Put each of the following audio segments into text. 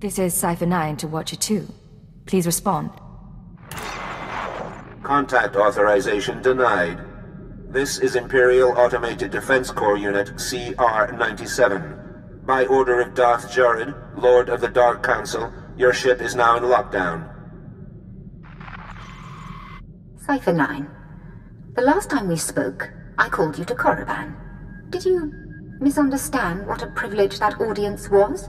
This is Cipher 9 to Watcher 2. Please respond. Contact authorization denied. This is Imperial Automated Defense Corps Unit CR-97. By order of Darth Zhorrid, Lord of the Dark Council, your ship is now in lockdown. Cipher 9. The last time we spoke, I called you to Korriban. Did you misunderstand what a privilege that audience was?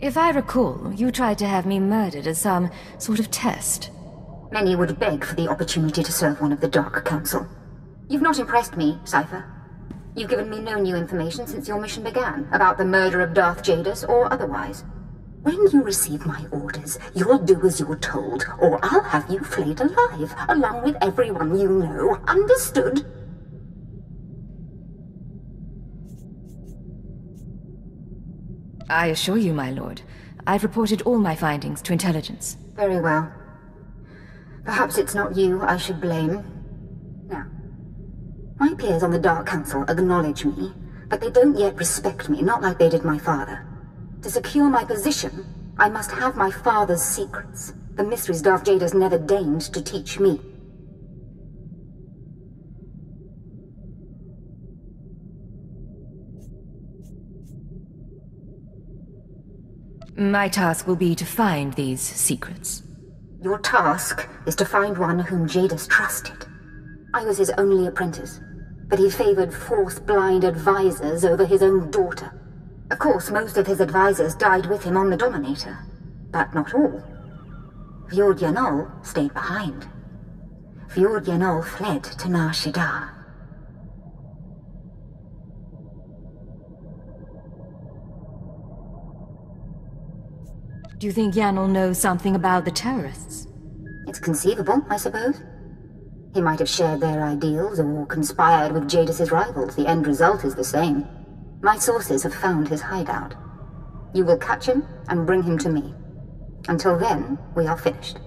If I recall, you tried to have me murdered as some sort of test. Many would beg for the opportunity to serve one of the Dark Council. You've not impressed me, Cipher. You've given me no new information since your mission began, about the murder of Darth Jadus or otherwise. When you receive my orders, you'll do as you're told, or I'll have you flayed alive, along with everyone you know. Understood? I assure you, my lord, I've reported all my findings to intelligence. Very well. Perhaps it's not you I should blame. Now, my peers on the Dark Council acknowledge me, but they don't yet respect me, not like they did my father. To secure my position, I must have my father's secrets, the mysteries Darth Jadus never deigned to teach me. My task will be to find these secrets. Your task is to find one whom Jadus trusted. I was his only apprentice, but he favored Force-blind advisors over his own daughter. Of course, most of his advisors died with him on the Dominator, but not all. Fjord Yanol stayed behind. Fjord Yanol fled to Nar Shaddaa. Do you think Yanel knows something about the terrorists? It's conceivable, I suppose. He might have shared their ideals or conspired with Jadus's rivals. The end result is the same. My sources have found his hideout. You will catch him and bring him to me. Until then, we are finished.